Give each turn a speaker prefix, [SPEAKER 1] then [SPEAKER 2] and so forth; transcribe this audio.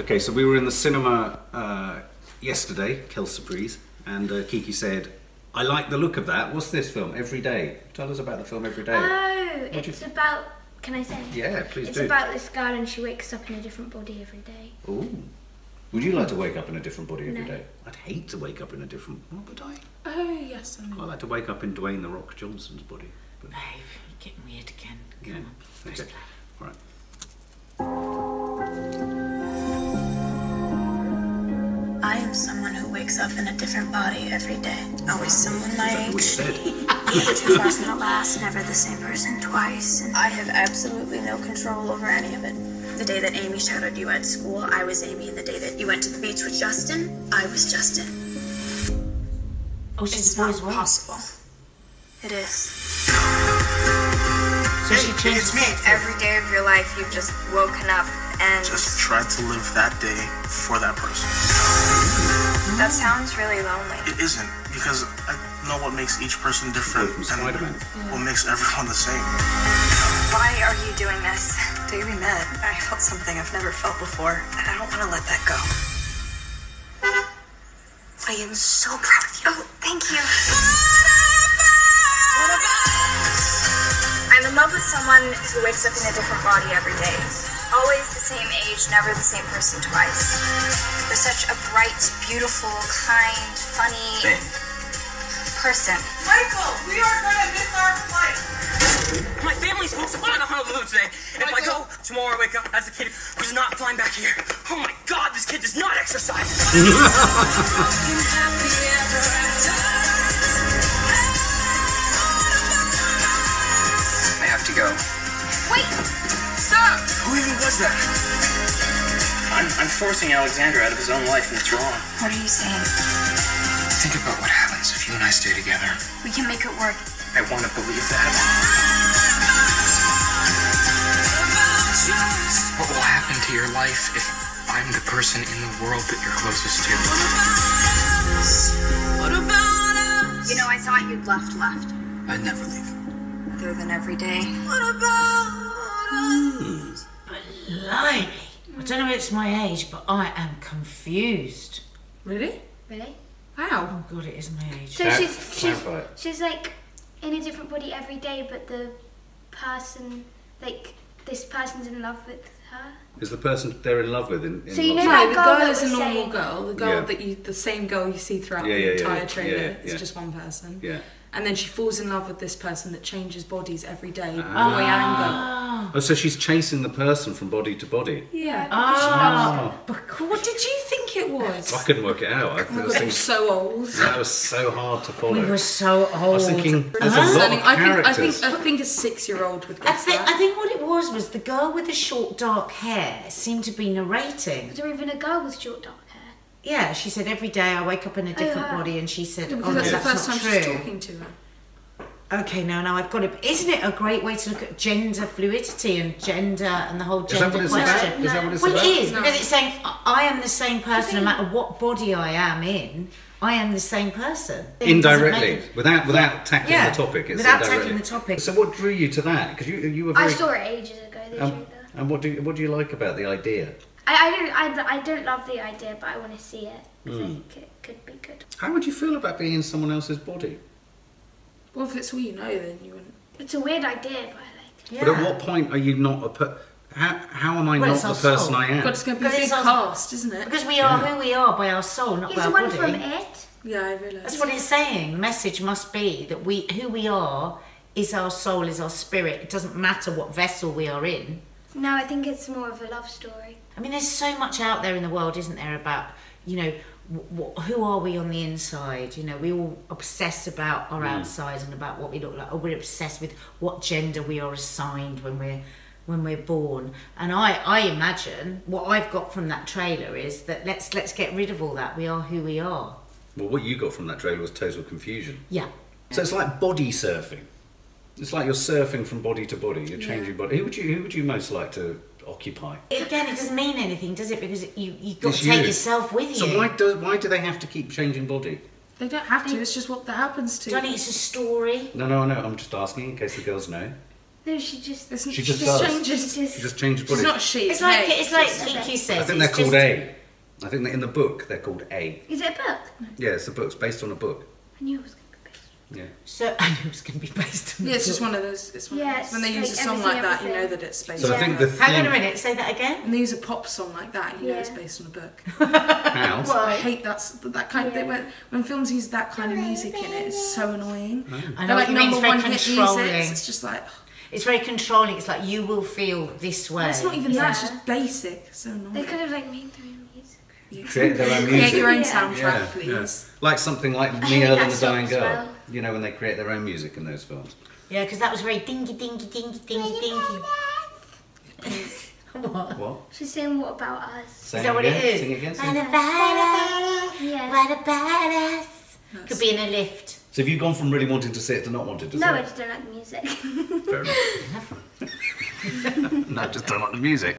[SPEAKER 1] Okay, so we were in the cinema uh, yesterday, Kel Surprise, and uh, Kiki said, I like the look of that. What's this film? Every Day. Tell us about the film Every Day.
[SPEAKER 2] Oh,
[SPEAKER 1] What'd
[SPEAKER 2] it's
[SPEAKER 1] you-
[SPEAKER 2] about. Can I say?
[SPEAKER 1] Yeah, please
[SPEAKER 2] It's
[SPEAKER 1] do.
[SPEAKER 2] about this girl and she wakes up in a different body every day.
[SPEAKER 1] Ooh. Would you like to wake up in a different body every
[SPEAKER 2] No.
[SPEAKER 1] day? I'd hate to wake up in a different. What would I?
[SPEAKER 3] Oh, yes, I know.
[SPEAKER 1] I like to wake up in Dwayne the Rock Johnson's body. But,
[SPEAKER 4] Babe, you're getting weird again. Come
[SPEAKER 1] yeah.
[SPEAKER 4] on,
[SPEAKER 1] Okay. All right.
[SPEAKER 5] I am someone who wakes up in a different body every day. Always someone my
[SPEAKER 1] That's what you
[SPEAKER 5] age.
[SPEAKER 1] said.
[SPEAKER 5] Never too far from the last, never the same person twice. And I have absolutely no control over any of it. The day that Amy shadowed you at school, I was Amy. And the day that you went to the beach with Justin, I was Justin.
[SPEAKER 4] Oh, she's
[SPEAKER 5] It's
[SPEAKER 4] a
[SPEAKER 5] not
[SPEAKER 4] as well.
[SPEAKER 5] possible. It is.
[SPEAKER 4] So she changed.
[SPEAKER 6] It's me.
[SPEAKER 5] Every day of your life, you've just woken up and
[SPEAKER 6] Just try to live that day for that person.
[SPEAKER 5] That sounds really lonely.
[SPEAKER 6] It isn't because I know what makes each person different and
[SPEAKER 1] Spider-Man.
[SPEAKER 6] what makes everyone the same.
[SPEAKER 5] Why are you doing this?
[SPEAKER 7] day we met, I felt something I've never felt before, and I don't want to let that go. I am so proud of you.
[SPEAKER 5] Oh, thank you. I'm in love with someone who wakes up in a different body every day. Always the same age, never the same person twice. You're such a bright, beautiful, kind, funny person.
[SPEAKER 8] Michael, we are gonna miss our flight.
[SPEAKER 9] My family's supposed to fly to Honolulu today. And if I go, tomorrow I wake up as a kid who's not flying back here. Oh my god, this kid does not exercise.
[SPEAKER 6] was that?
[SPEAKER 10] I'm, I'm forcing Alexander out of his own life, and it's wrong.
[SPEAKER 5] What are you saying?
[SPEAKER 10] Think about what happens if you and I stay together.
[SPEAKER 5] We can make it work.
[SPEAKER 10] I want to believe that. What will happen to your life if I'm the person in the world that you're closest to?
[SPEAKER 5] You know, I thought you'd left left.
[SPEAKER 10] I'd never leave.
[SPEAKER 5] Other than every day.
[SPEAKER 4] Don't know if it's my age, but I am confused.
[SPEAKER 3] Really?
[SPEAKER 2] Really?
[SPEAKER 3] Wow.
[SPEAKER 4] Oh god, it is my age.
[SPEAKER 2] So
[SPEAKER 1] Clar-
[SPEAKER 2] she's she's
[SPEAKER 1] clarify it.
[SPEAKER 2] she's like in a different body every day, but the person like this person's in love with her.
[SPEAKER 1] Is the person they're in love with in, in
[SPEAKER 2] So you know
[SPEAKER 1] of-
[SPEAKER 3] No,
[SPEAKER 2] that
[SPEAKER 3] the
[SPEAKER 2] girl
[SPEAKER 3] girl
[SPEAKER 2] that
[SPEAKER 3] is a
[SPEAKER 2] was
[SPEAKER 3] normal
[SPEAKER 2] saying-
[SPEAKER 3] girl. The girl
[SPEAKER 1] Yeah.
[SPEAKER 3] that you, the same girl you see throughout
[SPEAKER 1] Yeah,
[SPEAKER 3] the
[SPEAKER 1] yeah, yeah,
[SPEAKER 3] entire
[SPEAKER 1] yeah,
[SPEAKER 3] trailer.
[SPEAKER 1] yeah,
[SPEAKER 3] It's
[SPEAKER 1] yeah.
[SPEAKER 3] just one person.
[SPEAKER 1] Yeah.
[SPEAKER 3] And then she falls in love with this person that changes bodies every day, boy
[SPEAKER 1] Ah.
[SPEAKER 3] and
[SPEAKER 1] Oh, so she's chasing the person from body to body.
[SPEAKER 3] Yeah.
[SPEAKER 4] Ah,
[SPEAKER 3] What did you think it was?
[SPEAKER 1] I couldn't work it out. I,
[SPEAKER 3] Oh my
[SPEAKER 1] that,
[SPEAKER 3] god, I'm
[SPEAKER 1] seems,
[SPEAKER 3] so old.
[SPEAKER 1] that was so hard to follow.
[SPEAKER 4] we were so old.
[SPEAKER 1] I was thinking, there's a
[SPEAKER 3] That's
[SPEAKER 1] lot
[SPEAKER 3] stunning.
[SPEAKER 1] of
[SPEAKER 3] I think, I think I think a six-year-old would
[SPEAKER 4] I
[SPEAKER 3] guess
[SPEAKER 4] think,
[SPEAKER 3] that.
[SPEAKER 4] I think what it was was the girl with the short dark hair seemed to be narrating.
[SPEAKER 2] Was there even a girl with short dark hair?
[SPEAKER 4] Yeah, she said every day I wake up in a different
[SPEAKER 2] her.
[SPEAKER 4] body, and she said,
[SPEAKER 3] Yeah,
[SPEAKER 4] "Oh,
[SPEAKER 3] because
[SPEAKER 4] no,
[SPEAKER 3] that's the first
[SPEAKER 4] not
[SPEAKER 3] time
[SPEAKER 4] true."
[SPEAKER 3] she's talking to her.
[SPEAKER 4] Okay, now now I've got it. Isn't it a great way to look at gender fluidity and gender and the whole
[SPEAKER 1] Is that
[SPEAKER 4] gender
[SPEAKER 1] what it's about?
[SPEAKER 4] question?
[SPEAKER 1] Is that what it's
[SPEAKER 4] well,
[SPEAKER 1] about?
[SPEAKER 4] it is
[SPEAKER 3] No.
[SPEAKER 4] because it's saying I I am the same person no matter what body I am in. I am the same person.
[SPEAKER 1] Indirectly,
[SPEAKER 4] make
[SPEAKER 1] without without tackling
[SPEAKER 4] Yeah,
[SPEAKER 1] the topic. It's
[SPEAKER 4] without
[SPEAKER 1] indirectly.
[SPEAKER 4] tackling the topic.
[SPEAKER 1] So what drew you to that? Because you you were
[SPEAKER 2] I saw it ages ago. The
[SPEAKER 1] um,
[SPEAKER 2] trailer.
[SPEAKER 1] and what do you, what do you like about the idea?
[SPEAKER 2] I, I don't I, I don't love the idea, but I want to see it because
[SPEAKER 1] Hmm.
[SPEAKER 2] I think it could be good.
[SPEAKER 1] How would you feel about being in someone else's body?
[SPEAKER 3] Well, if it's all you know, then you wouldn't.
[SPEAKER 2] It's a weird idea, but I like it.
[SPEAKER 1] But at what point are you not a per- how, how am I
[SPEAKER 4] Well,
[SPEAKER 1] not
[SPEAKER 4] it's
[SPEAKER 1] the
[SPEAKER 4] our
[SPEAKER 1] person
[SPEAKER 4] soul.
[SPEAKER 1] I am?
[SPEAKER 3] God, it's going to be a
[SPEAKER 4] Because
[SPEAKER 3] big
[SPEAKER 4] it's our-
[SPEAKER 3] cast, isn't it?
[SPEAKER 4] Because we are who we are by our soul, not
[SPEAKER 2] He's
[SPEAKER 4] by
[SPEAKER 2] the
[SPEAKER 4] our
[SPEAKER 2] one
[SPEAKER 4] body.
[SPEAKER 2] from It.
[SPEAKER 3] Yeah, I realise.
[SPEAKER 4] That's what it's saying. The message must be that we, who we are, is our soul, is our spirit. It doesn't matter what vessel we are in.
[SPEAKER 2] No, I think it's more of a love story.
[SPEAKER 4] I mean, there's so much out there in the world, isn't there, about you know, who are we on the inside? You know, we all obsess about our mm. outside and about what we look like, or we're obsessed with what gender we are assigned when we're when we're born. And I, I imagine what I've got from that trailer is that let's let's get rid of all that. We are who we are.
[SPEAKER 1] Well, what you got from that trailer was total confusion.
[SPEAKER 4] Yeah.
[SPEAKER 1] So it's like body surfing. It's like you're surfing from body to body. You're changing body. Who would you Who would you most like to occupy?
[SPEAKER 4] Again, it doesn't mean anything, does it? Because you you got
[SPEAKER 1] It's
[SPEAKER 4] to take
[SPEAKER 1] you.
[SPEAKER 4] yourself with you.
[SPEAKER 1] So why do Why do they have to keep changing body?
[SPEAKER 3] They don't have to. It's just what that happens to.
[SPEAKER 4] Johnny, it's a story.
[SPEAKER 1] No, no, no. I'm just asking in case the girls know.
[SPEAKER 2] No, she just.
[SPEAKER 3] It's,
[SPEAKER 1] She just does.
[SPEAKER 3] changes.
[SPEAKER 2] She just.
[SPEAKER 1] She just changed
[SPEAKER 3] She's
[SPEAKER 1] body.
[SPEAKER 3] not she.
[SPEAKER 4] It's like it's like
[SPEAKER 2] Just-
[SPEAKER 4] Kiki says.
[SPEAKER 1] I think they're
[SPEAKER 4] it's
[SPEAKER 1] called
[SPEAKER 4] just-
[SPEAKER 1] A. I think that in the book they're called A.
[SPEAKER 2] Is it a book?
[SPEAKER 1] Yeah, it's a book. It's based on a book.
[SPEAKER 2] I knew it was going to be based.
[SPEAKER 1] Yeah.
[SPEAKER 4] So I knew it was going to be based on.
[SPEAKER 3] Yeah, it's
[SPEAKER 4] the
[SPEAKER 3] just one of those. It's one
[SPEAKER 2] Yeah,
[SPEAKER 3] of those. When they
[SPEAKER 2] it's
[SPEAKER 3] use a song like
[SPEAKER 2] everything,
[SPEAKER 3] that, you know that it's based.
[SPEAKER 1] So I
[SPEAKER 3] on
[SPEAKER 1] think
[SPEAKER 3] a
[SPEAKER 1] the
[SPEAKER 3] book.
[SPEAKER 4] Hang on a minute. Say that again.
[SPEAKER 3] When they use a pop song like that, you know it's based on a book.
[SPEAKER 1] How?
[SPEAKER 3] I hate that that kind. They,
[SPEAKER 2] Yeah.
[SPEAKER 3] when, when films use that kind of music in it, it's so annoying. Oh.
[SPEAKER 4] I know
[SPEAKER 3] They're like
[SPEAKER 4] you mean.
[SPEAKER 3] number
[SPEAKER 4] It's very
[SPEAKER 3] one hit
[SPEAKER 4] controlling.
[SPEAKER 3] music. It's just like oh.
[SPEAKER 4] It's very controlling. It's like you will feel this way.
[SPEAKER 3] it's not even that. It's just basic. It's so
[SPEAKER 2] They
[SPEAKER 3] annoying.
[SPEAKER 2] could have like made their own music.
[SPEAKER 3] Yeah.
[SPEAKER 1] Create their own
[SPEAKER 3] Create your own soundtrack,
[SPEAKER 1] Yeah,
[SPEAKER 3] please.
[SPEAKER 1] yeah. Like something like
[SPEAKER 2] I
[SPEAKER 1] Me
[SPEAKER 2] hate
[SPEAKER 1] Earl
[SPEAKER 2] that
[SPEAKER 1] and the Dying
[SPEAKER 2] as
[SPEAKER 1] Girl.
[SPEAKER 2] Well.
[SPEAKER 1] You know when they create their own music in those films.
[SPEAKER 4] Yeah, because that was very dingy, dingy, dingy, dingy, dingy. what?
[SPEAKER 1] What?
[SPEAKER 2] She's saying, "What about us?"
[SPEAKER 1] Sing
[SPEAKER 4] Is that what
[SPEAKER 1] again?
[SPEAKER 4] it is?
[SPEAKER 1] Sing again.
[SPEAKER 4] What about us?
[SPEAKER 2] Yeah.
[SPEAKER 4] What about us? Could be in a lift.
[SPEAKER 1] So have you gone from really wanting to see it to not wanting to
[SPEAKER 2] No,
[SPEAKER 1] see
[SPEAKER 2] I just don't like the music.
[SPEAKER 1] Fair enough. no, just don't like the music.